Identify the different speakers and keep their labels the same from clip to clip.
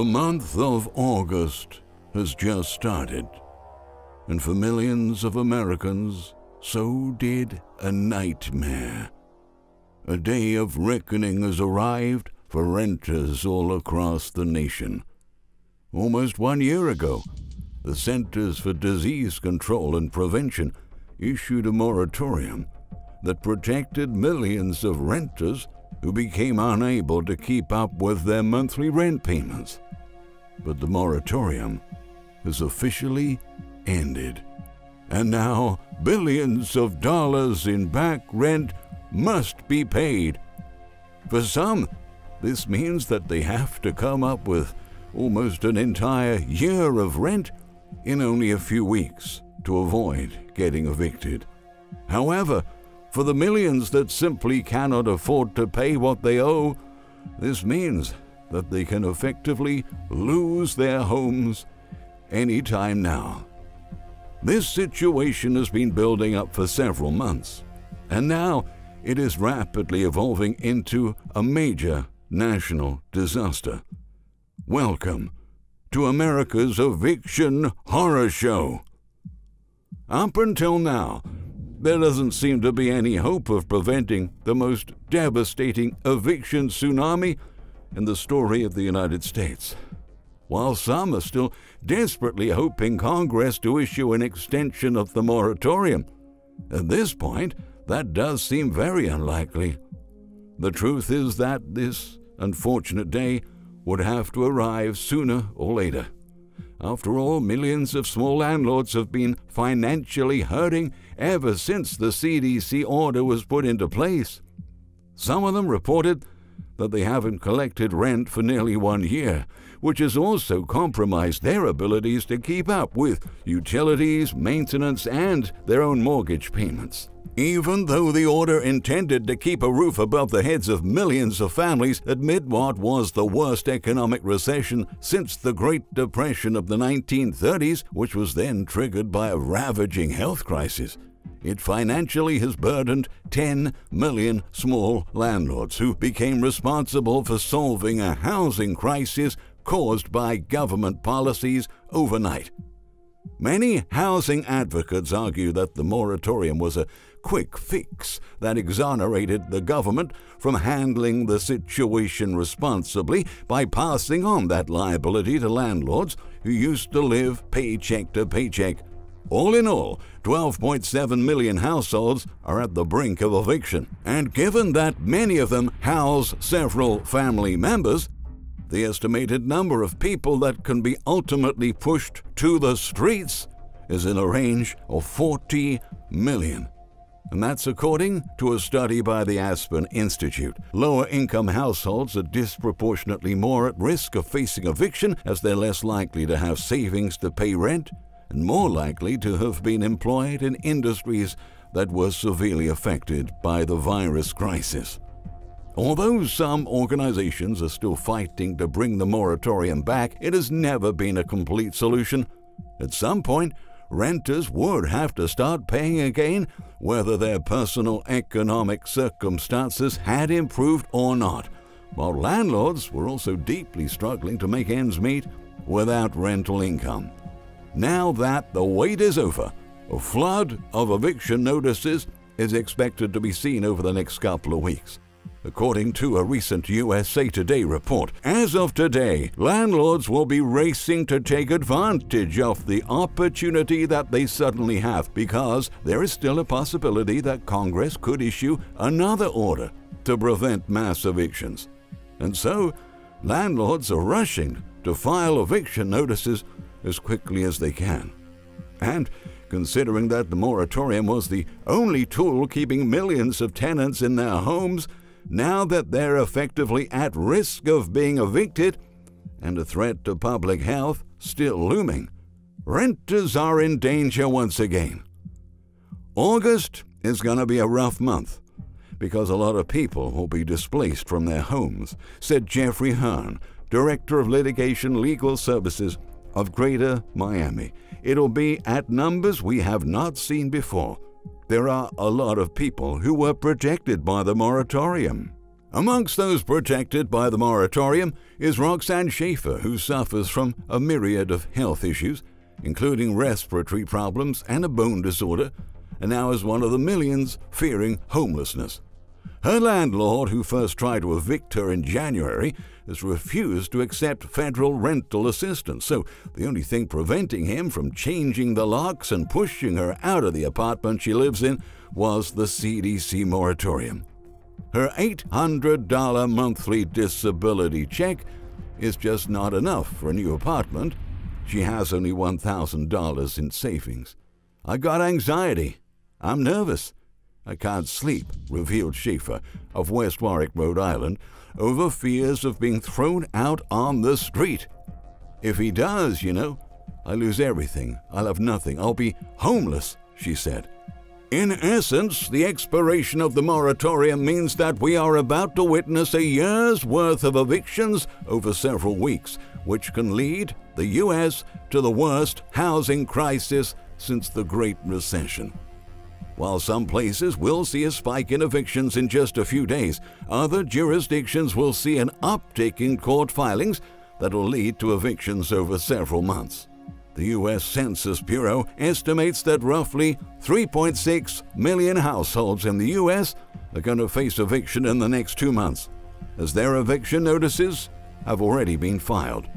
Speaker 1: The month of August has just started, and for millions of Americans, so did a nightmare. A day of reckoning has arrived for renters all across the nation. Almost one year ago, the Centers for Disease Control and Prevention issued a moratorium that protected millions of renters who became unable to keep up with their monthly rent payments. But the moratorium has officially ended. And now billions of dollars in back rent must be paid. For some, this means that they have to come up with almost an entire year of rent in only a few weeks to avoid getting evicted. However, for the millions that simply cannot afford to pay what they owe, this means that they can effectively lose their homes any time now. This situation has been building up for several months, and now it is rapidly evolving into a major national disaster. Welcome to America's Eviction Horror Show. Up until now, there doesn't seem to be any hope of preventing the most devastating eviction tsunami in the story of the United States. While some are still desperately hoping Congress to issue an extension of the moratorium, at this point, that does seem very unlikely. The truth is that this unfortunate day would have to arrive sooner or later. After all, millions of small landlords have been financially hurting ever since the CDC order was put into place. Some of them reported that they haven't collected rent for nearly one year, which has also compromised their abilities to keep up with utilities, maintenance, and their own mortgage payments. Even though the order intended to keep a roof above the heads of millions of families amid what was the worst economic recession since the Great Depression of the 1930s, which was then triggered by a ravaging health crisis, it financially has burdened 10 million small landlords who became responsible for solving a housing crisis caused by government policies overnight. Many housing advocates argue that the moratorium was a quick fix that exonerated the government from handling the situation responsibly by passing on that liability to landlords who used to live paycheck to paycheck. All in all, 12.7 million households are at the brink of eviction, and given that many of them house several family members, the estimated number of people that can be ultimately pushed to the streets is in a range of 40 million and that's according to a study by the Aspen Institute. Lower income households are disproportionately more at risk of facing eviction as they're less likely to have savings to pay rent and more likely to have been employed in industries that were severely affected by the virus crisis. Although some organizations are still fighting to bring the moratorium back, it has never been a complete solution. At some point, renters would have to start paying again whether their personal economic circumstances had improved or not, while landlords were also deeply struggling to make ends meet without rental income. Now that the wait is over, a flood of eviction notices is expected to be seen over the next couple of weeks according to a recent USA Today report. As of today, landlords will be racing to take advantage of the opportunity that they suddenly have because there is still a possibility that Congress could issue another order to prevent mass evictions. And so, landlords are rushing to file eviction notices as quickly as they can. And considering that the moratorium was the only tool keeping millions of tenants in their homes, now that they're effectively at risk of being evicted and a threat to public health still looming, renters are in danger once again. August is going to be a rough month because a lot of people will be displaced from their homes, said Jeffrey Hearne, Director of Litigation Legal Services of Greater Miami. It'll be at numbers we have not seen before there are a lot of people who were protected by the moratorium. Amongst those protected by the moratorium is Roxanne Schaefer, who suffers from a myriad of health issues, including respiratory problems and a bone disorder, and now is one of the millions fearing homelessness. Her landlord, who first tried to evict her in January, has refused to accept federal rental assistance, so the only thing preventing him from changing the locks and pushing her out of the apartment she lives in was the CDC moratorium. Her $800 monthly disability check is just not enough for a new apartment. She has only $1,000 in savings. I got anxiety. I'm nervous. I can't sleep, revealed Schaefer of West Warwick, Rhode Island, over fears of being thrown out on the street. If he does, you know, I lose everything. I'll have nothing. I'll be homeless, she said. In essence, the expiration of the moratorium means that we are about to witness a year's worth of evictions over several weeks, which can lead the U.S. to the worst housing crisis since the Great Recession. While some places will see a spike in evictions in just a few days, other jurisdictions will see an uptick in court filings that will lead to evictions over several months. The U.S. Census Bureau estimates that roughly 3.6 million households in the U.S. are going to face eviction in the next two months, as their eviction notices have already been filed.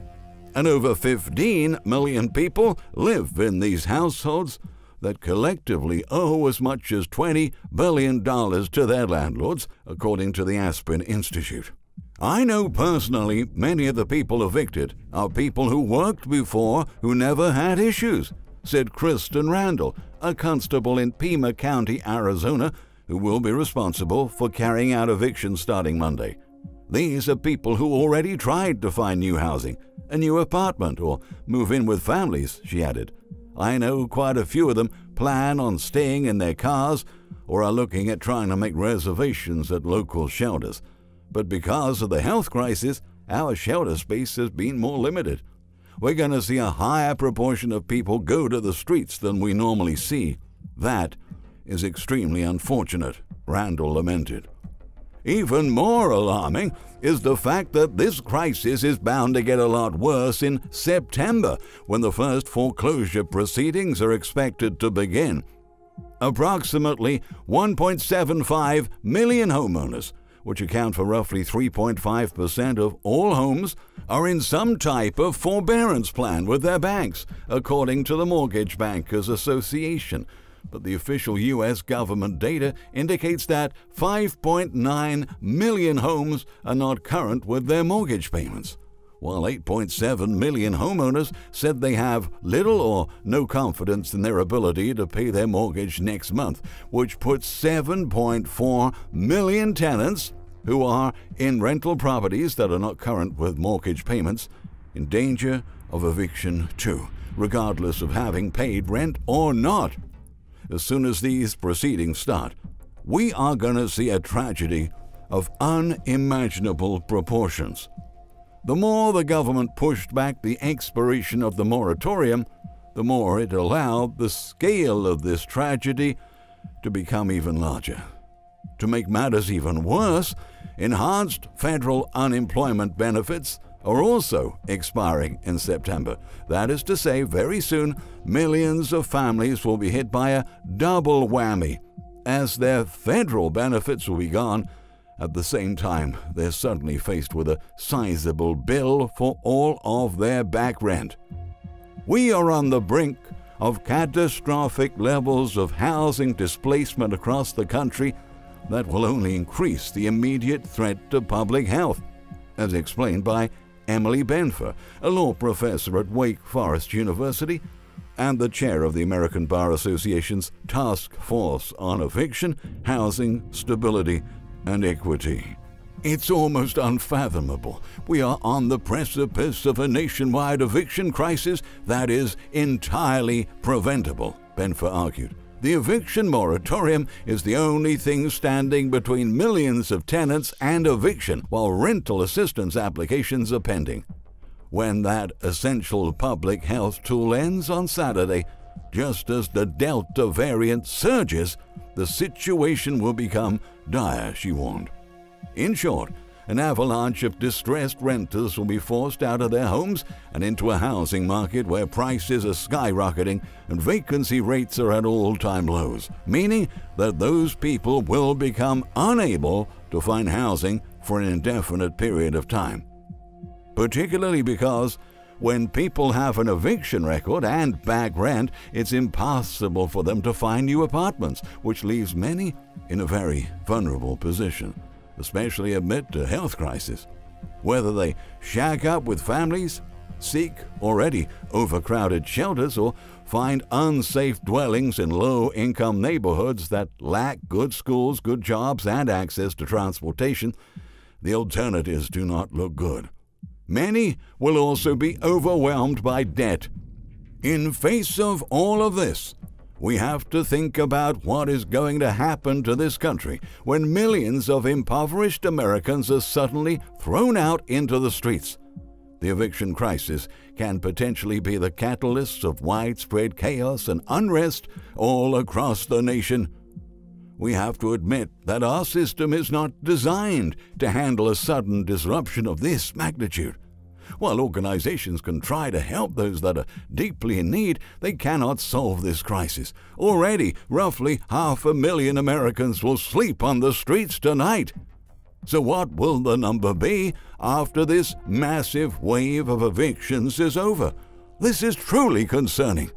Speaker 1: And over 15 million people live in these households that collectively owe as much as $20 billion to their landlords, according to the Aspen Institute. I know personally many of the people evicted are people who worked before who never had issues, said Kristen Randall, a constable in Pima County, Arizona, who will be responsible for carrying out evictions starting Monday. These are people who already tried to find new housing, a new apartment, or move in with families, she added. I know quite a few of them plan on staying in their cars or are looking at trying to make reservations at local shelters but because of the health crisis, our shelter space has been more limited. We're going to see a higher proportion of people go to the streets than we normally see. That is extremely unfortunate, Randall lamented. Even more alarming is the fact that this crisis is bound to get a lot worse in September, when the first foreclosure proceedings are expected to begin. Approximately 1.75 million homeowners which account for roughly 3.5% of all homes, are in some type of forbearance plan with their banks, according to the Mortgage Bankers Association. But the official U.S. government data indicates that 5.9 million homes are not current with their mortgage payments while 8.7 million homeowners said they have little or no confidence in their ability to pay their mortgage next month, which puts 7.4 million tenants who are in rental properties that are not current with mortgage payments in danger of eviction too, regardless of having paid rent or not. As soon as these proceedings start, we are going to see a tragedy of unimaginable proportions. The more the government pushed back the expiration of the moratorium, the more it allowed the scale of this tragedy to become even larger. To make matters even worse, enhanced federal unemployment benefits are also expiring in September. That is to say, very soon, millions of families will be hit by a double whammy, as their federal benefits will be gone at the same time, they're suddenly faced with a sizable bill for all of their back rent. We are on the brink of catastrophic levels of housing displacement across the country that will only increase the immediate threat to public health, as explained by Emily Benfer, a law professor at Wake Forest University and the chair of the American Bar Association's Task Force on Eviction, Housing, Stability, and equity. It's almost unfathomable. We are on the precipice of a nationwide eviction crisis that is entirely preventable, Benfer argued. The eviction moratorium is the only thing standing between millions of tenants and eviction while rental assistance applications are pending. When that essential public health tool ends on Saturday, just as the Delta variant surges, the situation will become dire, she warned. In short, an avalanche of distressed renters will be forced out of their homes and into a housing market where prices are skyrocketing and vacancy rates are at all time lows, meaning that those people will become unable to find housing for an indefinite period of time. Particularly because when people have an eviction record and back rent, it's impossible for them to find new apartments, which leaves many in a very vulnerable position especially amid a health crisis. Whether they shack up with families, seek already overcrowded shelters, or find unsafe dwellings in low income neighborhoods that lack good schools, good jobs, and access to transportation, the alternatives do not look good. Many will also be overwhelmed by debt. In face of all of this, we have to think about what is going to happen to this country when millions of impoverished Americans are suddenly thrown out into the streets. The eviction crisis can potentially be the catalyst of widespread chaos and unrest all across the nation. We have to admit that our system is not designed to handle a sudden disruption of this magnitude. While organizations can try to help those that are deeply in need, they cannot solve this crisis. Already, roughly half a million Americans will sleep on the streets tonight. So, what will the number be after this massive wave of evictions is over? This is truly concerning.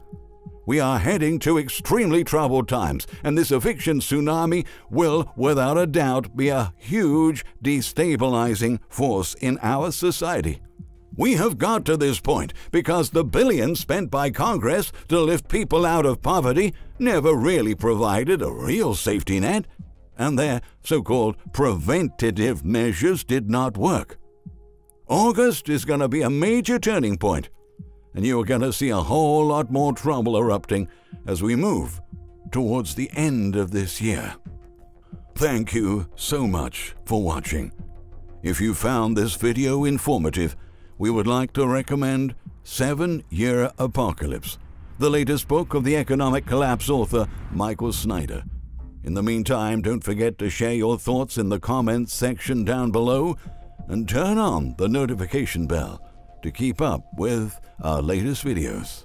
Speaker 1: We are heading to extremely troubled times, and this eviction tsunami will, without a doubt, be a huge destabilizing force in our society. We have got to this point because the billions spent by Congress to lift people out of poverty never really provided a real safety net, and their so called preventative measures did not work. August is going to be a major turning point, and you are going to see a whole lot more trouble erupting as we move towards the end of this year. Thank you so much for watching. If you found this video informative, we would like to recommend Seven Year Apocalypse, the latest book of the economic collapse author Michael Snyder. In the meantime, don't forget to share your thoughts in the comments section down below and turn on the notification bell to keep up with our latest videos.